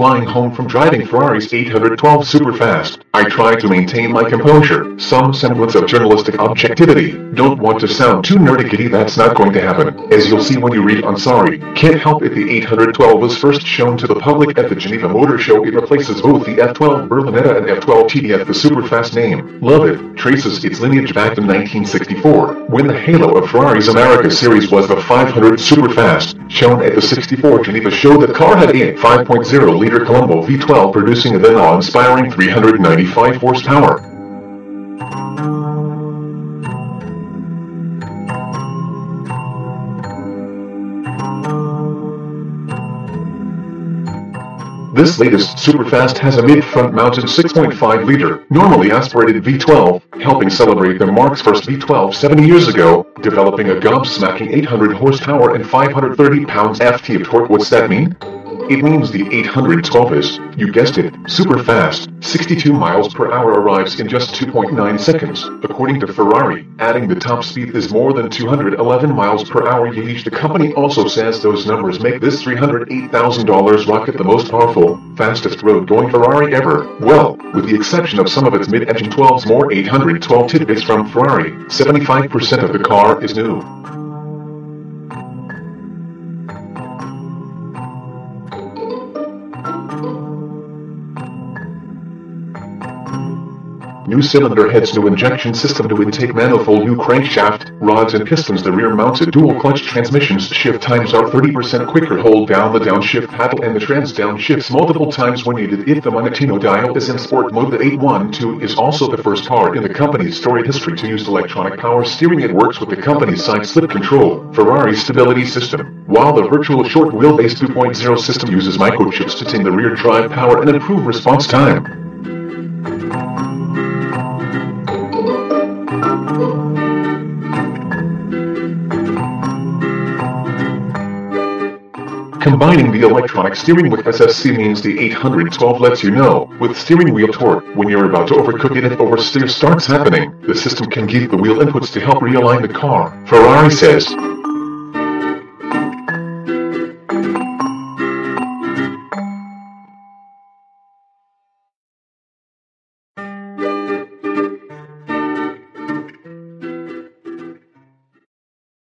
flying home from driving Ferrari's 812 Superfast. I try to maintain my composure, some semblance of journalistic objectivity. Don't want to sound too nerdy that's not going to happen. As you'll see when you read on Sorry, can't help it the 812 was first shown to the public at the Geneva Motor Show. It replaces both the F12 Berlinetta and F12 TDF the Superfast name. Love it, traces its lineage back to 1964, when the halo of Ferrari's America series was the 500 Superfast, shown at the 64 Geneva show the car had a 5.0-liter Colombo V12 producing a then awe-inspiring 395 horsepower. This latest Superfast has a mid-front mounted 6.5-liter, normally aspirated V12, helping celebrate the marque's first V12 70 years ago, developing a gobsmacking 800 horsepower and 530 pounds FT of torque. What's that mean? It means the 812 is, you guessed it, super fast. 62 miles per hour arrives in just 2.9 seconds, according to Ferrari. Adding the top speed is more than 211 miles per hour. Yeesh, the company also says those numbers make this $308,000 rocket the most powerful, fastest road-going Ferrari ever. Well, with the exception of some of its mid-engine 12s more 812 tidbits from Ferrari, 75% of the car is new. New cylinder heads, new injection system, new intake manifold, new crankshaft, rods and pistons. The rear-mounted dual-clutch transmissions shift times are 30% quicker. Hold down the downshift paddle and the trans downshifts multiple times when needed. If the Manettino dial is in sport mode, the 812 is also the first car in the company's storied history to use electronic power steering. It works with the company's side slip control, Ferrari stability system, while the virtual short wheelbase 2.0 system uses microchips to tame the rear drive power and improve response time. Combining the electronic steering with SSC means the 812 lets you know, with steering wheel torque, when you're about to overcook it if oversteer starts happening. The system can give the wheel inputs to help realign the car. Ferrari says,